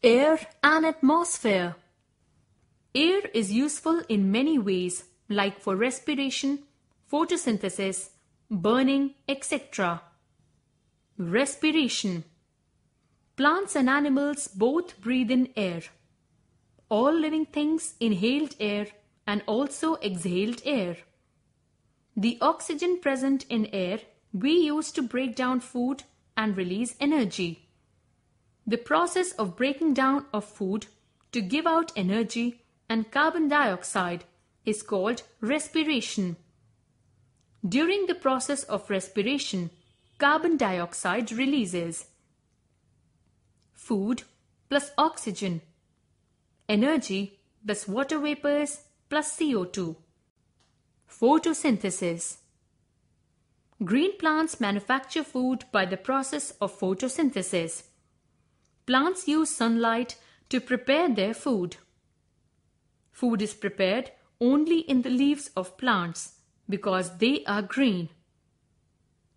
Air and atmosphere. Air is useful in many ways, like for respiration, photosynthesis, burning, etc. Respiration. Plants and animals both breathe in air. All living things inhaled air and also exhaled air. The oxygen present in air we use to break down food and release energy. The process of breaking down of food to give out energy and carbon dioxide is called respiration. During the process of respiration, carbon dioxide releases food plus oxygen, energy plus water vapors plus CO2. Photosynthesis Green plants manufacture food by the process of photosynthesis. Plants use sunlight to prepare their food. Food is prepared only in the leaves of plants because they are green.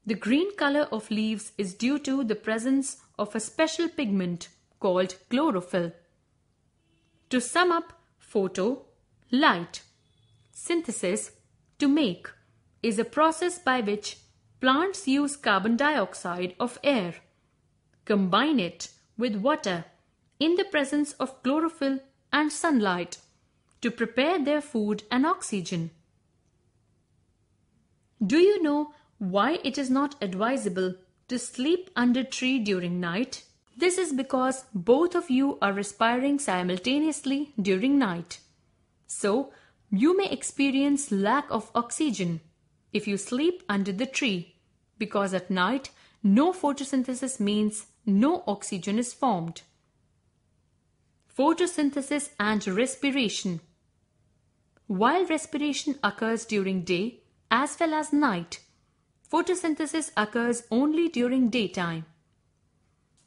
The green color of leaves is due to the presence of a special pigment called chlorophyll. To sum up, photo, light, synthesis, to make, is a process by which plants use carbon dioxide of air, combine it with water in the presence of chlorophyll and sunlight to prepare their food and oxygen. Do you know why it is not advisable to sleep under tree during night? This is because both of you are respiring simultaneously during night. So, you may experience lack of oxygen if you sleep under the tree because at night no photosynthesis means no oxygen is formed. Photosynthesis and respiration. While respiration occurs during day, as well as night. Photosynthesis occurs only during daytime.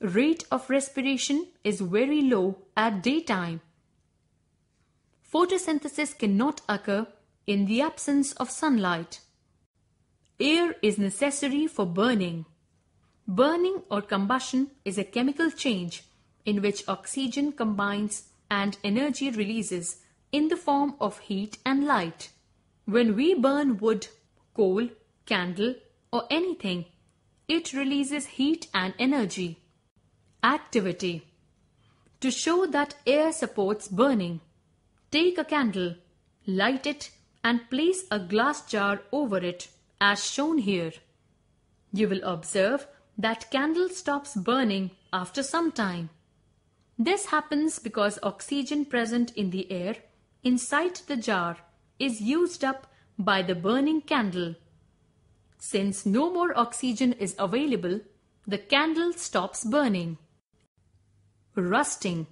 Rate of respiration is very low at daytime. Photosynthesis cannot occur in the absence of sunlight. Air is necessary for burning. Burning or combustion is a chemical change in which oxygen combines and energy releases in the form of heat and light. When we burn wood, coal, candle, or anything, it releases heat and energy. Activity To show that air supports burning, take a candle, light it, and place a glass jar over it, as shown here. You will observe that candle stops burning after some time. This happens because oxygen present in the air inside the jar is used up by the burning candle. Since no more oxygen is available, the candle stops burning. Rusting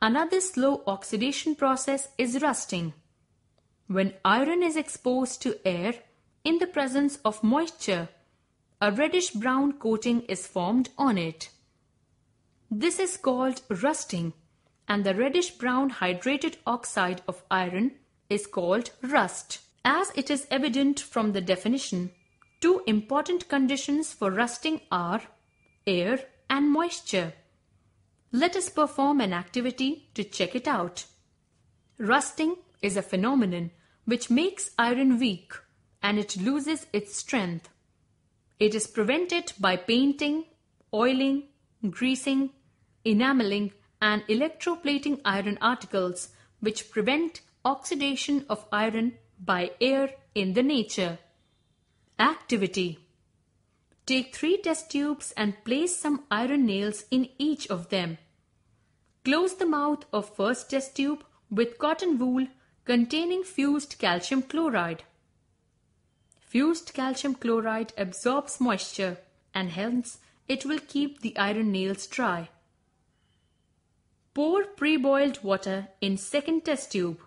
Another slow oxidation process is rusting. When iron is exposed to air in the presence of moisture, a reddish brown coating is formed on it. This is called rusting and the reddish brown hydrated oxide of iron is called rust. As it is evident from the definition, two important conditions for rusting are air and moisture. Let us perform an activity to check it out. Rusting is a phenomenon which makes iron weak and it loses its strength. It is prevented by painting, oiling, greasing, enameling and electroplating iron articles which prevent oxidation of iron by air in the nature. Activity Take three test tubes and place some iron nails in each of them. Close the mouth of first test tube with cotton wool containing fused calcium chloride. Fused calcium chloride absorbs moisture and hence it will keep the iron nails dry. Pour pre-boiled water in second test tube.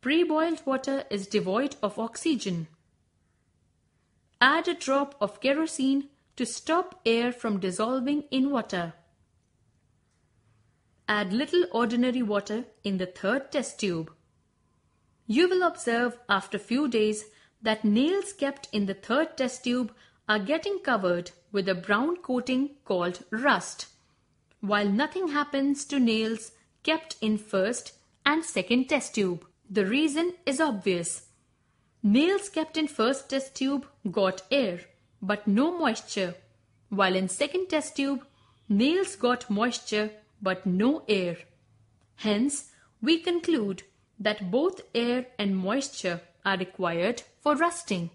Pre-boiled water is devoid of oxygen. Add a drop of kerosene to stop air from dissolving in water. Add little ordinary water in the third test tube. You will observe after few days that nails kept in the third test tube are getting covered with a brown coating called rust. while nothing happens to nails kept in first and second test tube. The reason is obvious. Nails kept in first test tube got air but no moisture, while in second test tube nails got moisture but no air. Hence, we conclude that both air and moisture are required for rusting.